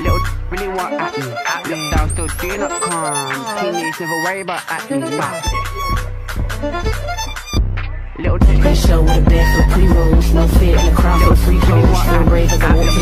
Little really want at me, at me. down, still do not come. Teenage never worry about at me. Little show with a bed for pre-rolls, no fit in the crowd for free clothes. No brave I won't